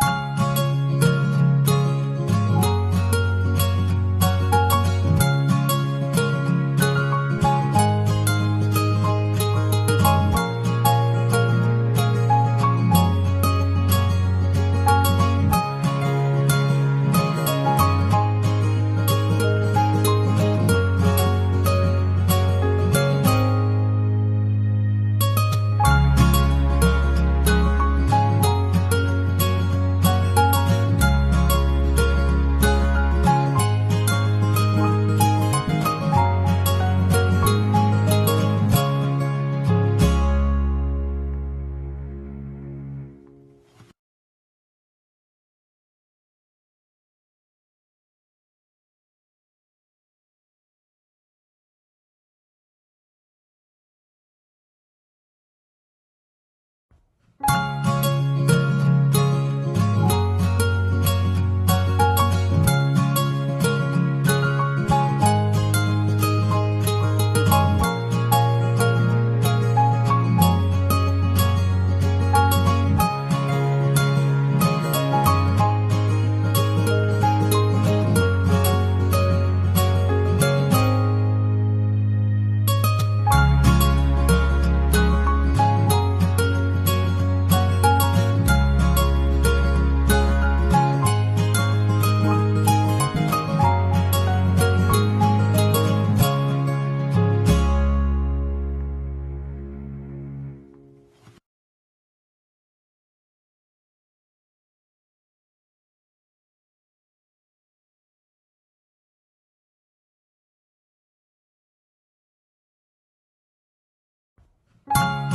Bye. Bye.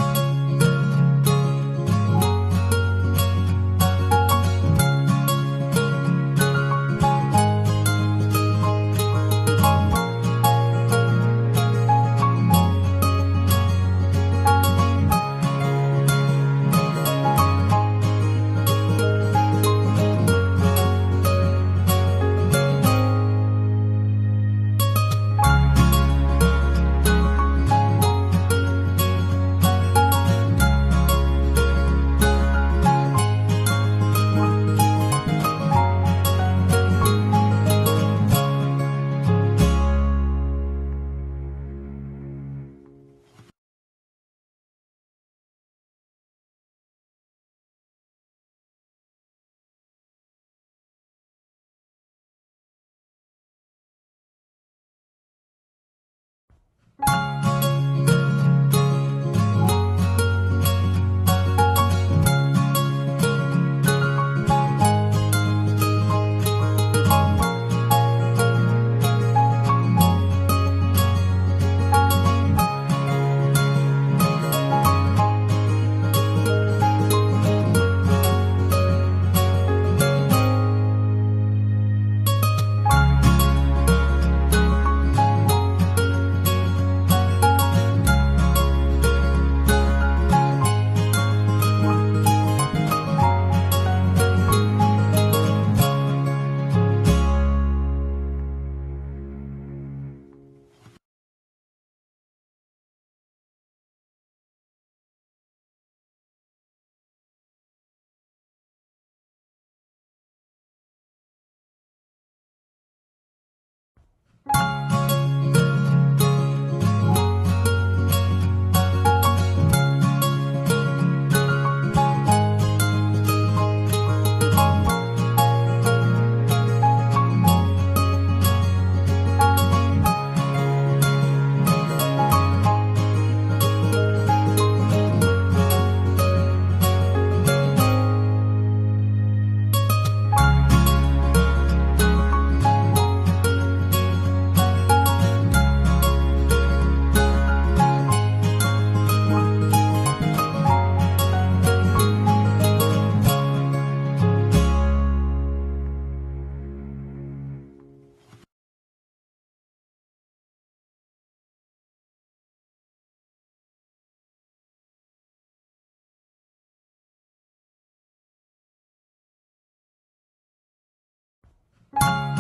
Bye. Bye. You